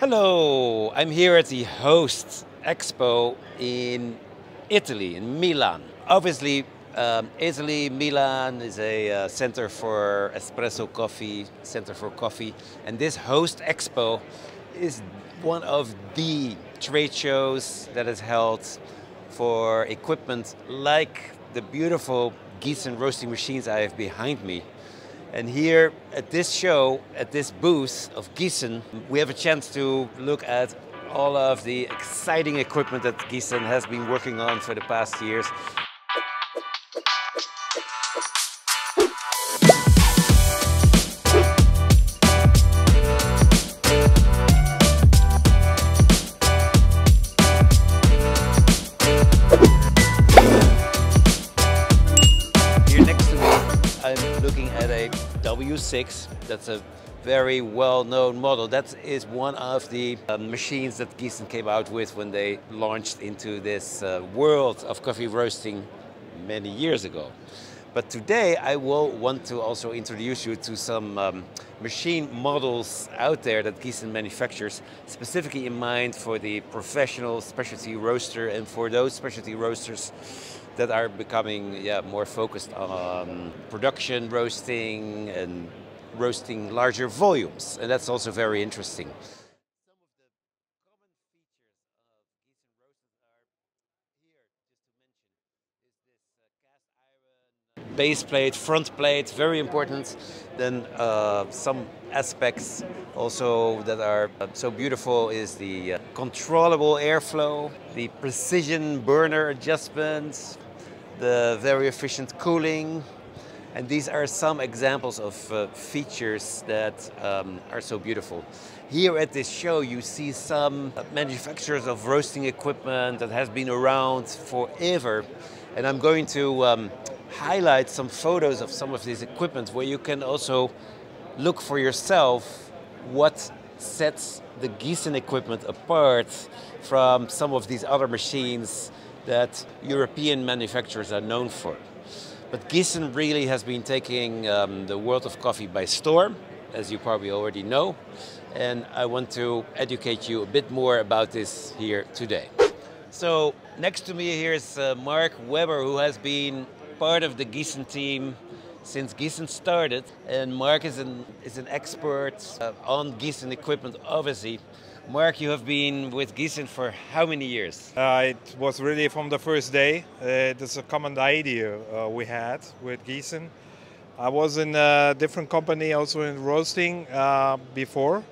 Hello, I'm here at the Host Expo in Italy, in Milan. Obviously, um, Italy, Milan is a uh, center for espresso coffee, center for coffee, and this Host Expo is one of the trade shows that is held for equipment like the beautiful Giesen roasting machines I have behind me. And here at this show, at this booth of Giesen, we have a chance to look at all of the exciting equipment that Giesen has been working on for the past years. W6. That's a very well-known model. That is one of the uh, machines that Giesen came out with when they launched into this uh, world of coffee roasting many years ago. But today I will want to also introduce you to some um, machine models out there that Giesen manufactures, specifically in mind for the professional specialty roaster and for those specialty roasters that are becoming yeah, more focused on production roasting and roasting larger volumes. And that's also very interesting. base plate, front plate, very important. Then uh, some aspects also that are uh, so beautiful is the uh, controllable airflow, the precision burner adjustments, the very efficient cooling. And these are some examples of uh, features that um, are so beautiful. Here at this show, you see some manufacturers of roasting equipment that has been around forever. And I'm going to um, highlight some photos of some of these equipment where you can also look for yourself what sets the Giesen equipment apart from some of these other machines that European manufacturers are known for. But Giesen really has been taking um, the world of coffee by storm, as you probably already know, and I want to educate you a bit more about this here today. So next to me here is uh, Marc Weber, who has been part of the Giesen team since Giesen started. And Marc is an, is an expert uh, on Giesen equipment, obviously. Marc, you have been with Giesen for how many years? Uh, it was really from the first day. Uh, it is a common idea uh, we had with Giesen. I was in a different company, also in roasting uh, before,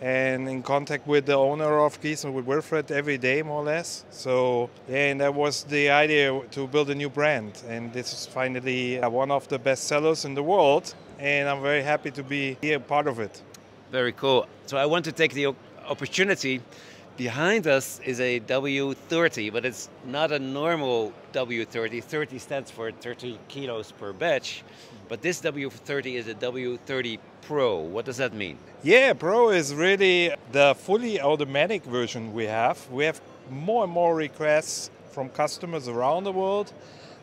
and in contact with the owner of Giesen, with Wilfred, every day more or less. So, yeah, and that was the idea to build a new brand. And this is finally uh, one of the best sellers in the world. And I'm very happy to be here, part of it. Very cool. So I want to take the opportunity. Behind us is a W30, but it's not a normal W30. 30 stands for 30 kilos per batch. But this W30 is a W30 Pro. What does that mean? Yeah, Pro is really the fully automatic version we have. We have more and more requests from customers around the world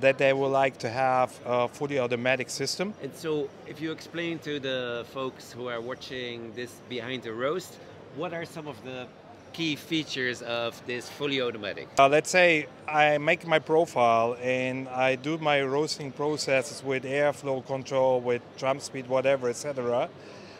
that they would like to have a fully automatic system. And so, if you explain to the folks who are watching this behind the roast, what are some of the key features of this fully automatic? Uh, let's say I make my profile and I do my roasting processes with airflow control, with drum speed, whatever, etc.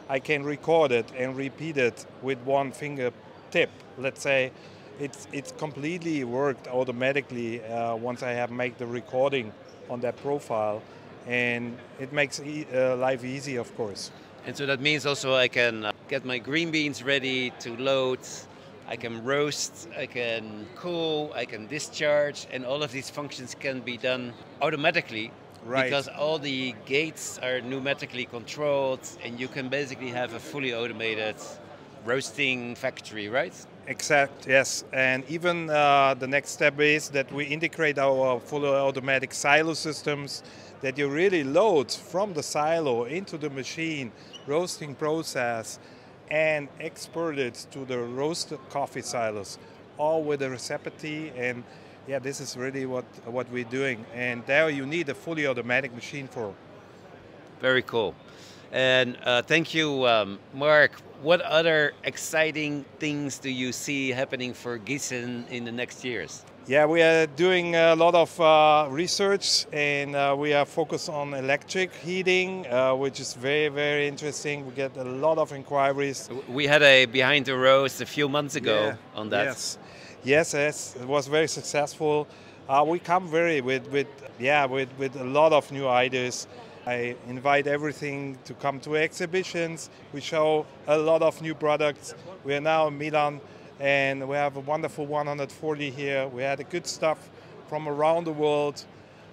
I can record it and repeat it with one finger tip. Let's say it's it's completely worked automatically uh, once I have made the recording on that profile, and it makes e uh, life easy, of course. And so that means also I can uh, get my green beans ready to load. I can roast, I can cool, I can discharge, and all of these functions can be done automatically Right. because all the gates are pneumatically controlled, and you can basically have a fully automated roasting factory, right? Exact, yes. And even uh, the next step is that we integrate our fully automatic silo systems that you really load from the silo into the machine, roasting process, and export it to the roasted coffee silos, all with a recipe. And yeah, this is really what, what we're doing. And there you need a fully automatic machine for. Very cool. And uh, thank you, um, Marc. What other exciting things do you see happening for Giesen in the next years? Yeah, we are doing a lot of uh, research and uh, we are focused on electric heating, uh, which is very, very interesting. We get a lot of inquiries. We had a behind the roast a few months ago Yeah, on that. Yes, yes, yes, it was very successful. Uh, we come very with, with yeah with, with a lot of new ideas. I invite everything to come to exhibitions. We show a lot of new products. We are now in Milan, and we have a wonderful 140 here. We had good stuff from around the world.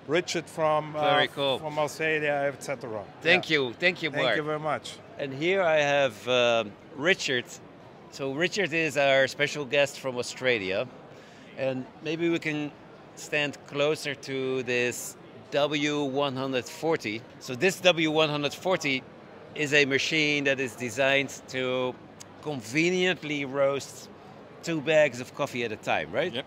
Richard from Very cool. from Australia, etc. Thank you, thank you, Thank you very much. And here I have um Richard. So Richard is our special guest from Australia, and maybe we can stand closer to this W140. So this W140 is a machine that is designed to conveniently roast two bags of coffee at a time, right? Yep.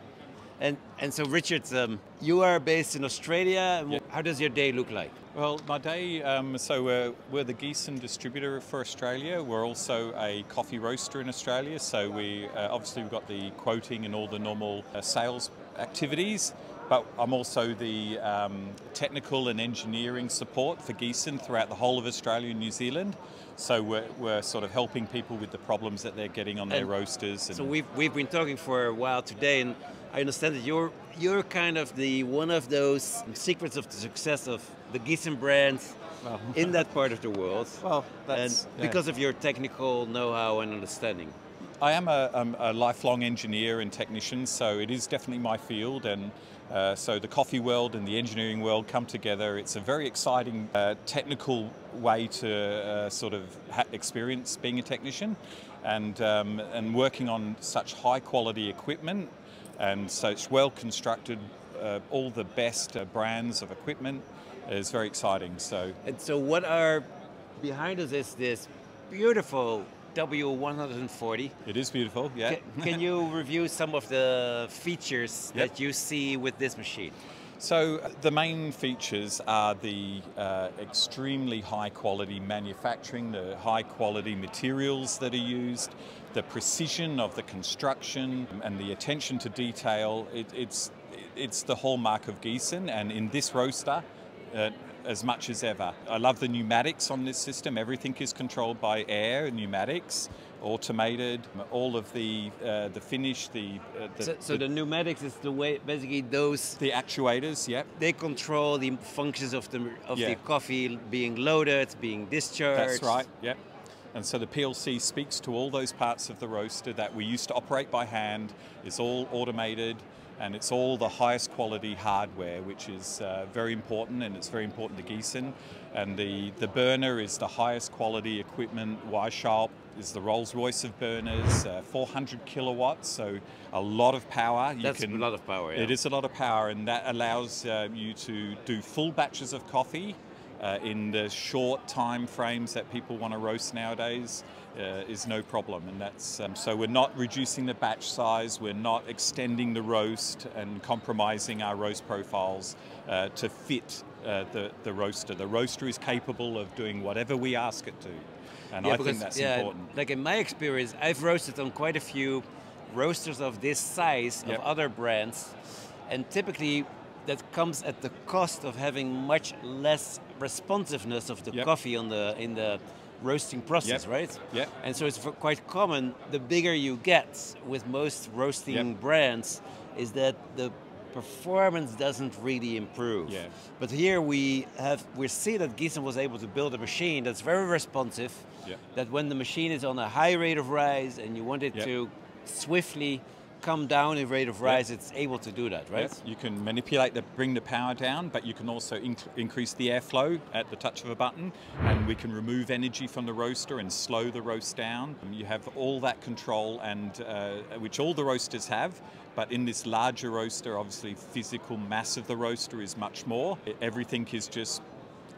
And and so Richard, um, you are based in Australia. Yep. How does your day look like? Well, my day, um, so we're, we're the Giesen distributor for Australia. We're also a coffee roaster in Australia. So we uh, obviously we've got the quoting and all the normal uh, sales activities. But I'm also the um, technical and engineering support for Giesen throughout the whole of Australia and New Zealand. So we're, we're sort of helping people with the problems that they're getting on their roasters. And So we've we've been talking for a while today, and I understand that you're you're kind of the one of those secrets of the success of the Giesen brand Well- in that part of the world. Well, and that's- yeah. because of your technical know-how and understanding. I am a, um, a lifelong engineer and technician, so it is definitely my field. And uh, so the coffee world and the engineering world come together. It's a very exciting uh, technical way to uh, sort of experience being a technician and, um, and working on such high quality equipment and such well constructed, uh, all the best uh, brands of equipment is very exciting. So And so, what are behind us is this beautiful W140. it is beautiful, yeah. Ca- Can you review some of the features Yep. that you see with this machine? So uh, the main features are the uh, extremely high quality manufacturing, the high quality materials that are used, the precision of the construction, and the attention to detail. It, it's it's the hallmark of Giesen, and in this roaster. Uh, as much as ever. I love the pneumatics on this system. Everything is controlled by air, pneumatics, automated. All of the uh, the finish, the, uh, the So, so the pneumatics is the way, basically those the actuators. Yep. they control the functions of the of the coffee being loaded, being discharged. That's right, yep. And so the PLC speaks to all those parts of the roaster that we used to operate by hand. It's all automated and it's all the highest quality hardware, which is uh, very important and it's very important to Giesen. And the, the burner is the highest quality equipment. Weishaupt is the Rolls Royce of burners, uh, 400 kilowatts, so a lot of power. You That's a lot of power, yeah. It is a lot of power, and that allows uh, you to do full batches of coffee uh, in the short time frames that people want to roast nowadays uh, is no problem. And that's um, so we're not reducing the batch size we're not extending the roast and compromising our roast profiles uh, to fit uh, the, the roaster. The roaster is capable of doing whatever we ask it to. And I think that's yeah, important. Like in my experience, I've roasted on quite a few roasters of this size Yep. of other brands, and typically that comes at the cost of having much less responsiveness of the Yep. coffee on the in the roasting process, Yep. right? Yeah. And so it's quite common. The bigger you get with most roasting Yep. brands, is that the performance doesn't really improve. Yeah. But here we have we see that Giesen was able to build a machine that's very responsive. Yep. That when the machine is on a high rate of rise and you want it to swiftly come down in rate of rise, it's able to do that, right? Yes, you can manipulate the bring the power down, but you can also inc- increase the airflow at the touch of a button, and we can remove energy from the roaster and slow the roast down. You have all that control, and uh, which all the roasters have. But in this larger roaster, obviously, physical mass of the roaster is much more. Everything is just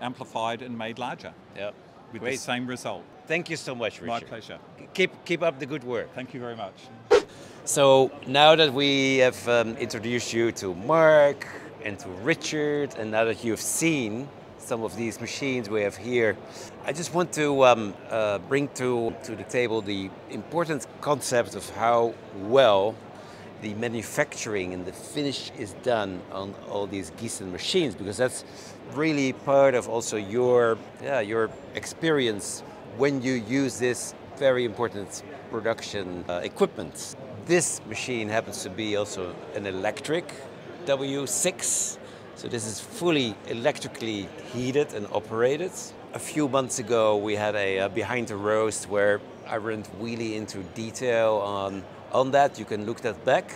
amplified and made larger Yeah. with Great. the same result. Thank you so much, Richard. My pleasure. Keep keep up the good work. Thank you very much. So now that we have um, introduced you to Marc and to Richard, and now that you've seen some of these machines we have here. I just want to um, uh, bring to, to the table the important concept of how well the manufacturing and the finish is done on all these Giesen machines because that's really part of also your, yeah, your experience when you use this very important production uh, equipment. This machine happens to be also an electric W6 so this is fully electrically heated and operated. A few months ago we had a behind the roast where I went really into detail on, on that. You can look that back.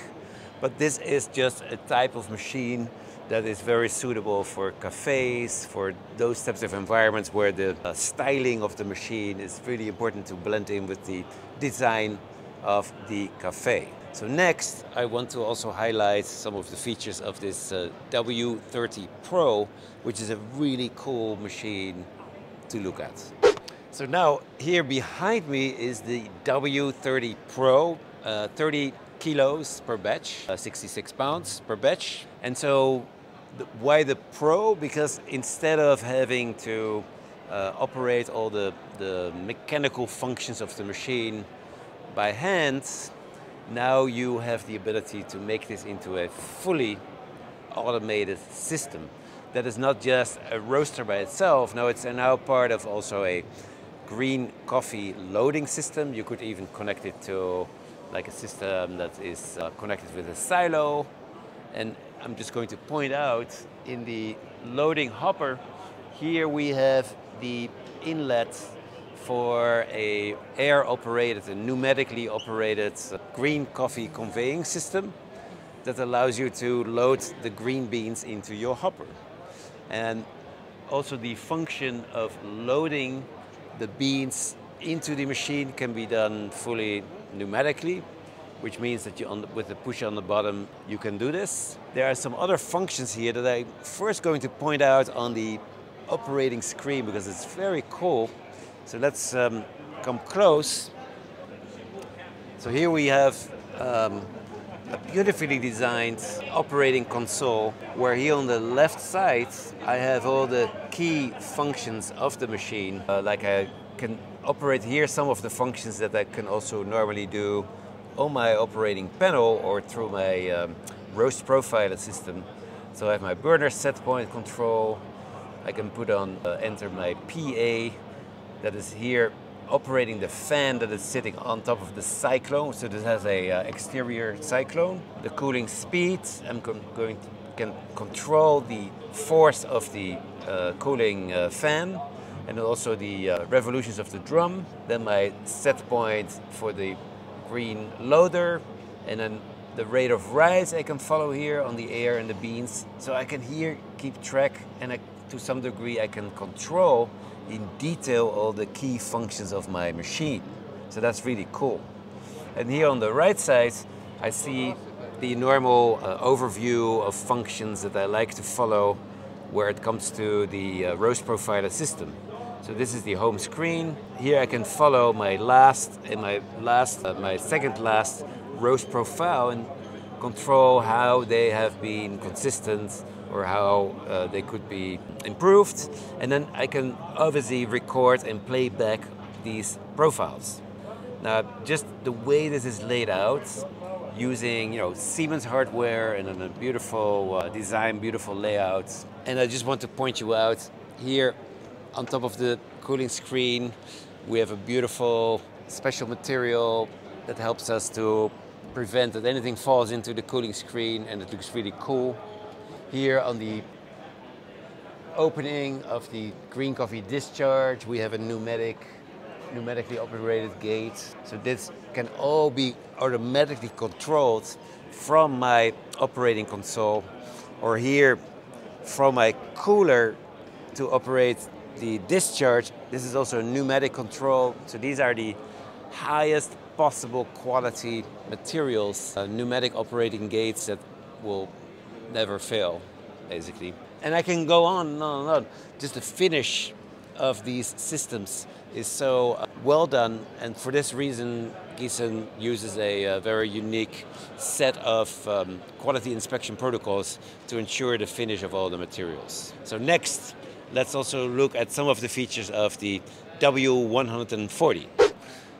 But this is just a type of machine that is very suitable for cafes, for those types of environments where the uh, styling of the machine is really important to blend in with the design of the cafe. So next, I want to also highlight some of the features of this uh, W30 Pro, which is a really cool machine to look at. So now, here behind me is the W30 Pro, uh, 30 kilos per batch, uh, 66 pounds per batch. And so, the, why the Pro? Because instead of having to uh, operate all the, the mechanical functions of the machine by hand, now you have the ability to make this into a fully automated system that is not just a roaster by itself. No, it's now part of also a green coffee loading system. You could even connect it to like a system that is uh, connected with a silo. And I'm just going to point out in the loading hopper, here we have the inlet for a air operated a pneumatically operated green coffee conveying system that allows you to load the green beans into your hopper. And also the function of loading the beans into the machine can be done fully pneumatically, which means that you on the, with the push on the bottom, you can do this. There are some other functions here that I'm first going to point out on the operating screen because it's very cool. So let's um, come close. So here we have um, a beautifully designed operating console where here on the left side I have all the key functions of the machine. Uh, like I can operate here some of the functions that I can also normally do on my operating panel or through my um, roast profiler system. So I have my burner set point control. I can put on, uh, enter my PA that is here operating the fan that is sitting on top of the cyclone. So this has a uh, exterior cyclone. The cooling speed, I'm going to can control the force of the uh, cooling uh, fan and also the uh, revolutions of the drum. Then my set point for the green loader and then the rate of rise I can follow here on the air and the beans. So I can here keep track and I, to some degree I can control in detail all the key functions of my machine. So that's really cool. And here on the right side, I see the normal uh, overview of functions that I like to follow where it comes to the uh, roast profiler system. So this is the home screen. Here I can follow my last and my last, uh, my second last roast profile and control how they have been consistent or how uh, they could be improved. And then I can obviously record and play back these profiles. Now, just the way this is laid out, using you know Siemens hardware and a beautiful uh, design, beautiful layouts. And I just want to point you out here on top of the cooling screen, we have a beautiful special material that helps us to prevent that anything falls into the cooling screen and it looks really cool here on the opening of the green coffee discharge, we have a pneumatic, pneumatically operated gate. So this can all be automatically controlled from my operating console or here from my cooler to operate the discharge. This is also a pneumatic control. So these are the highest possible quality materials, uh, pneumatic operating gates that will never fail, basically. And I can go on and on and on. Just the finish of these systems is so uh, well done, and for this reason, Giesen uses a, a, uh, very unique set of um, quality inspection protocols to ensure the finish of all the materials. So next, let's also look at some of the features of the W140.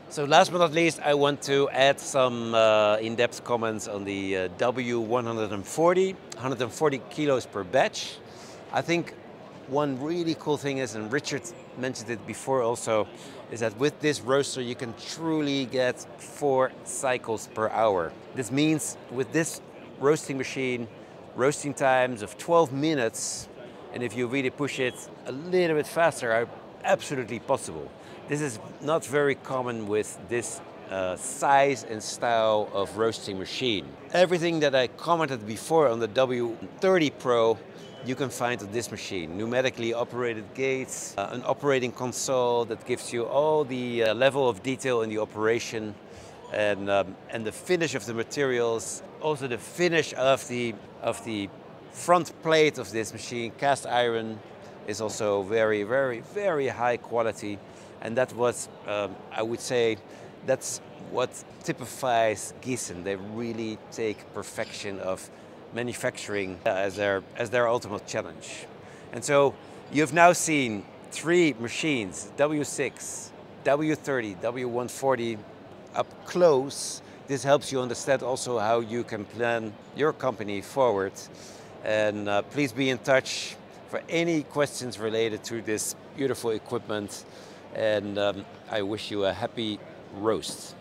So last but not least, I want to add some uh, in-depth comments on the uh, W140, 140 kilos per batch. I think one really cool thing is, and Richard mentioned it before also, is that with this roaster you can truly get four cycles per hour. This means with this roasting machine, roasting times of 12 minutes, and if you really push it a little bit faster, are absolutely possible. This is not very common with this uh, size and style of roasting machine. Everything that I commented before on the W30 Pro you can find on this machine. Pneumatically operated gates, uh, an operating console that gives you all the uh, level of detail in the operation and, um, and the finish of the materials, also the finish of the, of the front plate of this machine, cast iron, is also very, very, very high quality. And that was, um, I would say, that's what typifies Giesen. They really take perfection of manufacturing as their, as their ultimate challenge. And so you've now seen three machines, W6, W30, W140, up close. This helps you understand also how you can plan your company forward. And uh, please be in touch for any questions related to this beautiful equipment. And um, I wish you a happy roast.